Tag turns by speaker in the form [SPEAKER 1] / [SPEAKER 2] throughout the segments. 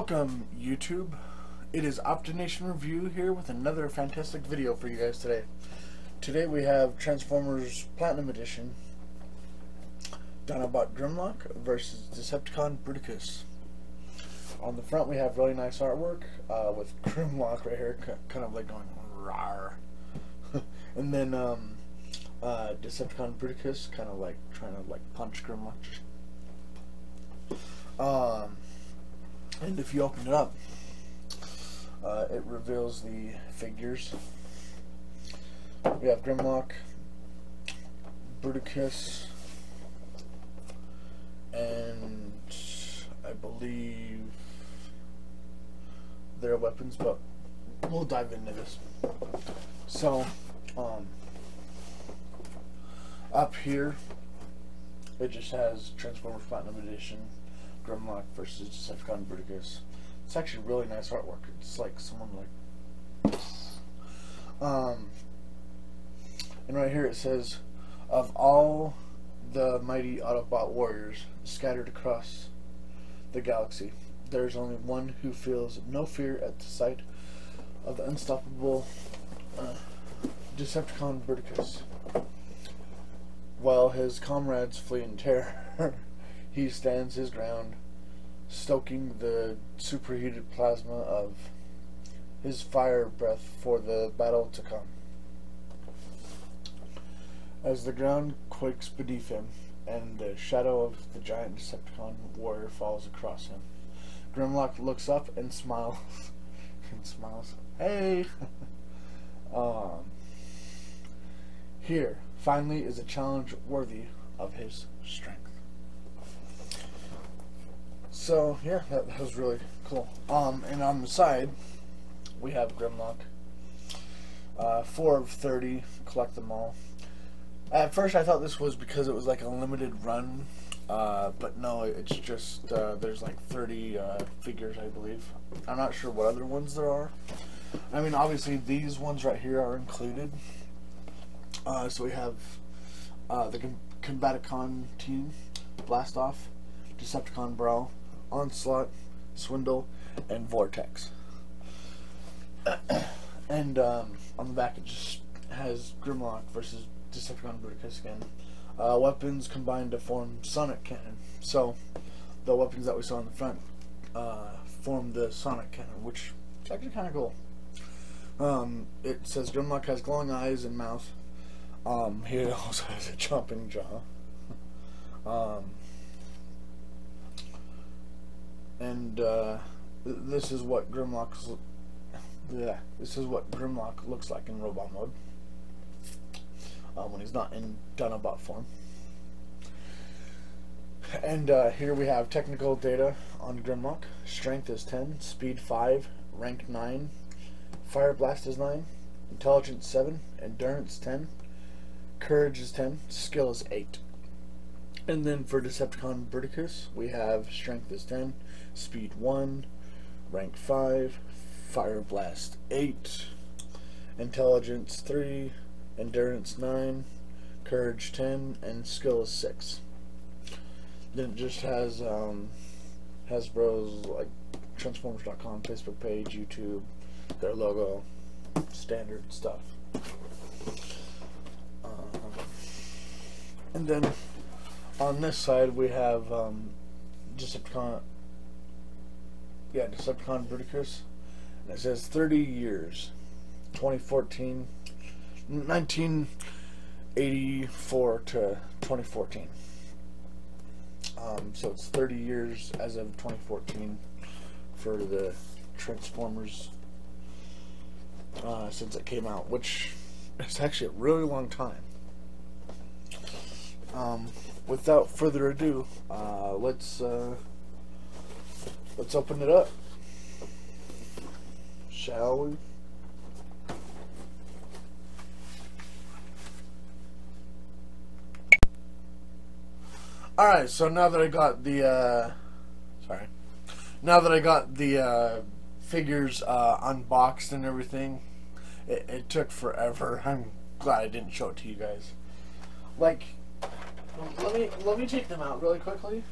[SPEAKER 1] Welcome, YouTube. It is Optination Review here with another fantastic video for you guys today. Today we have Transformers Platinum Edition Dinobot Grimlock versus Decepticon Bruticus. On the front we have really nice artwork uh, with Grimlock right here, kind of like going rawr. and then um, uh, Decepticon Bruticus kind of like trying to like punch Grimlock. Um, and if you open it up, uh, it reveals the figures. We have Grimlock, Bruticus, and I believe their weapons, but we'll dive into this. So, um, up here, it just has Transformers Platinum Edition. Grimlock versus Decepticon Bruticus. It's actually really nice artwork. It's like someone like um and right here it says of all the mighty Autobot warriors scattered across the galaxy, there's only one who feels no fear at the sight of the unstoppable uh, Decepticon Bruticus. While his comrades flee in terror. He stands his ground, stoking the superheated plasma of his fire breath for the battle to come. As the ground quakes beneath him, and the shadow of the giant Decepticon warrior falls across him, Grimlock looks up and smiles. and smiles. Hey! um, here, finally, is a challenge worthy of his strength. So yeah, that, that, was really cool. Um, and on the side, we have Grimlock. Uh, four of thirty. Collect them all. At first, I thought this was because it was like a limited run, uh, but no, it's just uh, there's like thirty uh, figures, I believe. I'm not sure what other ones there are. I mean, obviously these ones right here are included. Uh, so we have uh, the Combaticon team, Blastoff, Decepticon Brawl, Onslaught, Swindle, and Vortex. and um, on the back it just has Grimlock versus Decepticon Bruticus again. Uh, weapons combined to form Sonic Cannon. So the weapons that we saw in the front uh, form the Sonic Cannon, which is actually kind of cool. Um, it says Grimlock has glowing eyes and mouth. Um, he also has a chomping jaw. Um, and uh, this is what Grimlock's yeah, this is what Grimlock looks like in robot mode uh, when he's not in Dinobot form. And uh, here we have technical data on Grimlock. Strength is 10, speed 5, rank 9, fire blast is 9, intelligence 7, endurance 10, courage is 10, skill is 8. And then for Decepticon Bruticus, we have strength is 10, speed 1, rank 5, fire blast 8, intelligence 3, endurance 9, courage 10, and skill is 6. Then it just has um, Hasbro's like Transformers.com Facebook page, YouTube, their logo, standard stuff. Uh, and then on this side we have um, Decepticon. Yeah, Decepticon Bruticus. And it says 30 years, 2014, 1984 to 2014. Um, so it's 30 years as of 2014 for the Transformers uh, since it came out, which is actually a really long time. Um, without further ado, uh, let's uh, let's open it up, shall we? All right, so now that I got the uh, sorry, now that I got the uh, figures uh, unboxed and everything, it, it took forever. I'm glad I didn't show it to you guys. Like let me let me take them out really quickly,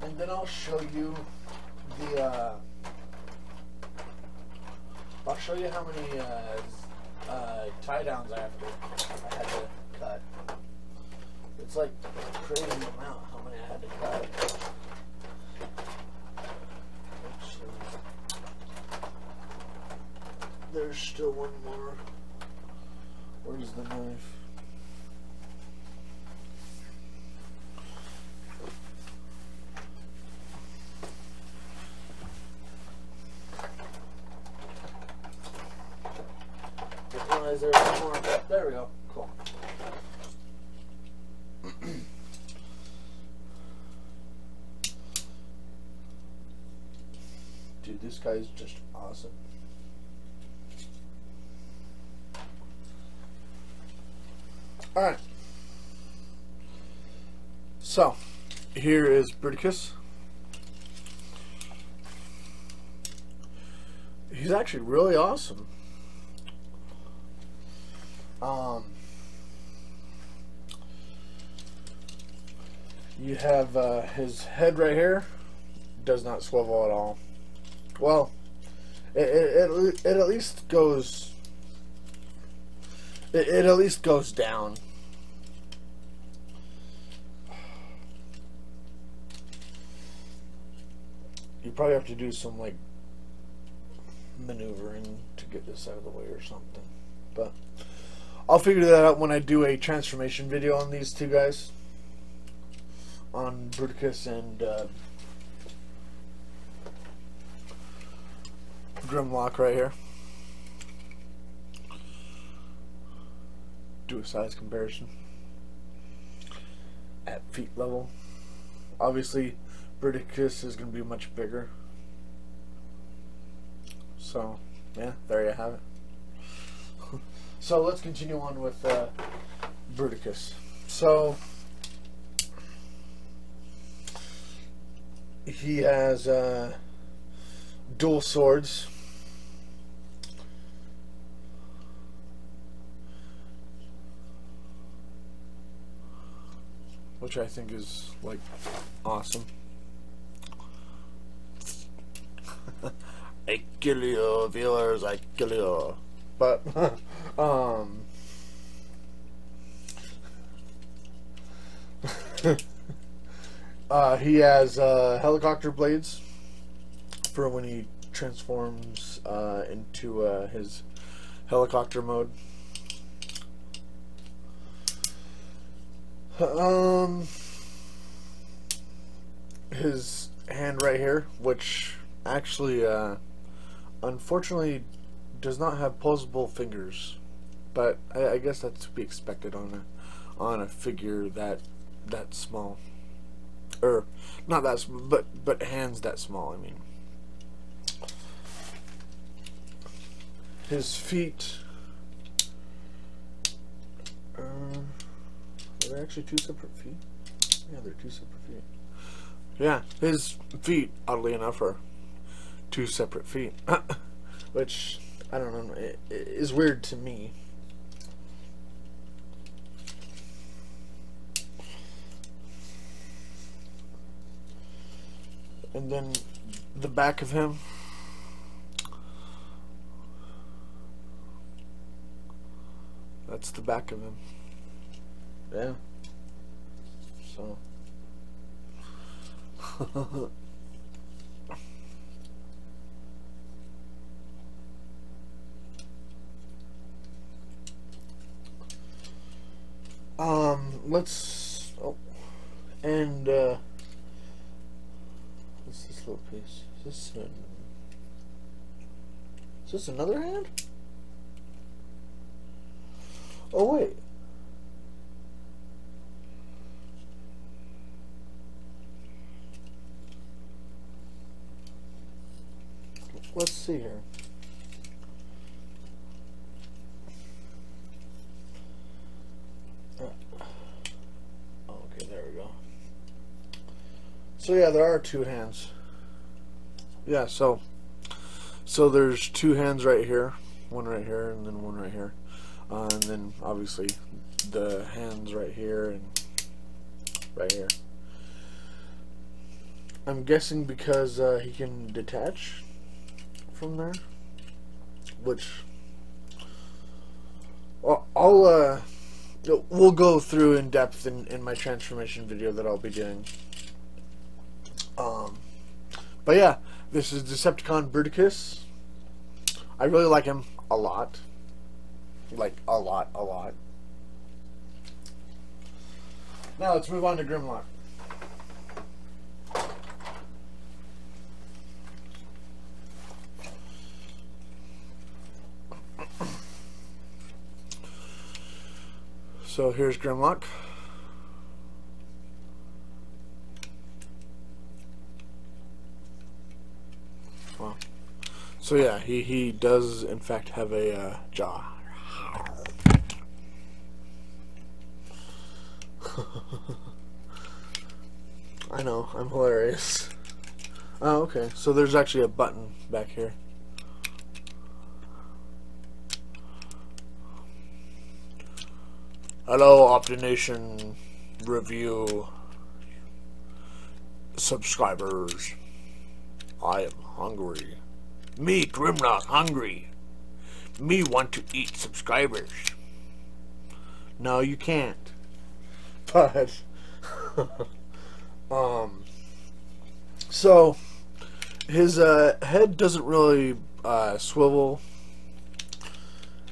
[SPEAKER 1] and then I'll show you the uh, I'll show you how many uh, uh, tie downs I have to I had to cut. It's like crazy amount how many I had to cut. There's still one more. Where's the knife? There we go. Cool. Dude, this guy is just awesome. Alright. So, here is Bruticus. He's actually really awesome. Um, you have uh, his head right here. Does not swivel at all. Well, it, it, it, it at least goes. It, it at least goes down. You probably have to do some like maneuvering to get this out of the way or something. I'll figure that out when I do a transformation video on these two guys. On Bruticus and uh, Grimlock right here. Do a size comparison. At feet level. Obviously, Bruticus is going to be much bigger. So, yeah, there you have it. So let's continue on with uh, Bruticus. So he has uh, dual swords. Which I think is like awesome. I kill you, viewers, I kill you. But Um. uh, he has uh, helicopter blades for when he transforms uh, into uh, his helicopter mode. Um, his hand right here, which actually, uh, unfortunately, does not have posable fingers but I, I, guess that's to be expected on a on a figure that that small, or not that small, but but hands that small. I mean, his feet. Uh, are they actually two separate feet? Yeah, they're two separate feet. Yeah, his feet, oddly enough, are two separate feet, which I don't know. It, it is weird to me. And then the back of him. That's the back of him. Yeah. So. Um let's oh and uh Little piece? Is this an, Is this another hand? Oh wait. Let's see here. Uh, okay there we go. So yeah, there are two hands. Yeah, so so there's two hands right here, one right here, and then one right here, uh, and then obviously the hands right here and right here. I'm guessing because uh, he can detach from there, which well, I'll uh, we'll go through in depth in, in my transformation video that I'll be doing. Um, but yeah, this is Decepticon Bruticus. I really like him a lot, like a lot, a lot. Now let's move on to Grimlock. So here's Grimlock. So yeah, he, he does in fact have a uh, jaw. I know, I'm hilarious. Oh, okay. So there's actually a button back here. Hello, Optination Review subscribers. I am hungry. Me, Grimlock, hungry. Me want to eat subscribers. No, you can't. But, um, so, his uh, head doesn't really uh, swivel,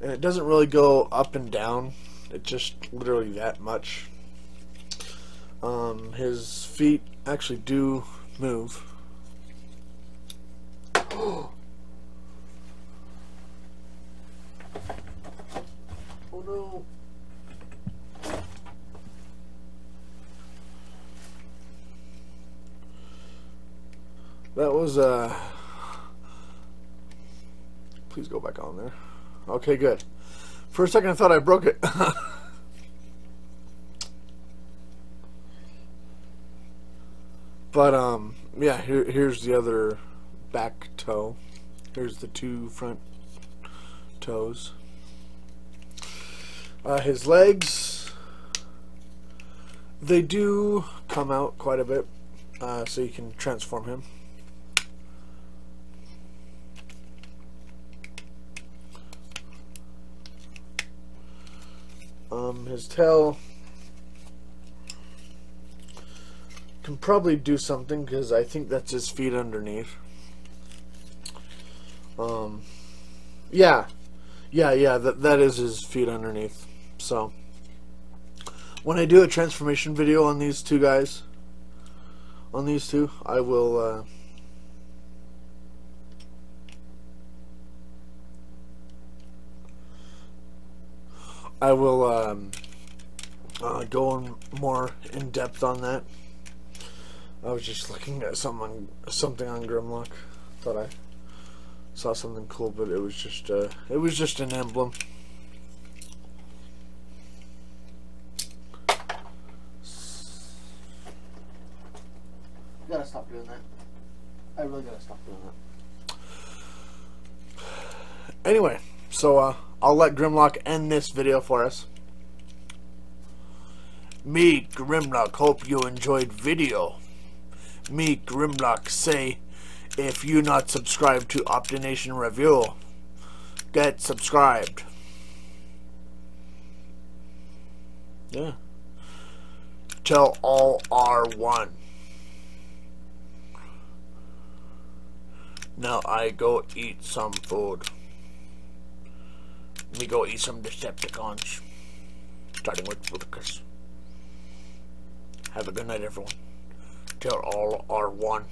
[SPEAKER 1] and it doesn't really go up and down it just literally that much. Um, his feet actually do move. no. That was, uh... Please go back on there. Okay, good. For a second, I thought I broke it. but, um, yeah, here, here's the other back toe. Here's the two front toes. Uh, his legs, they do come out quite a bit, uh, so you can transform him. Um, his tail can probably do something because I think that's his feet underneath. Um, yeah, yeah, yeah. That that is his feet underneath. So when I do a transformation video on these two guys, on these two, I will. Uh, I will um, uh, go in more in depth on that. I was just looking at something something on Grimlock. Thought I saw something cool, but it was just uh, it was just an emblem. gotta stop doing that. I really gotta stop doing that. Anyway, so uh, I'll let Grimlock end this video for us. Me, Grimlock, hope you enjoyed video. Me, Grimlock, say, if you not subscribed to Optination Review, get subscribed. Yeah. Tell all R1. Now I go eat some food. Me go eat some Decepticons. Starting with Lucas. Have a good night, everyone. Till all are one.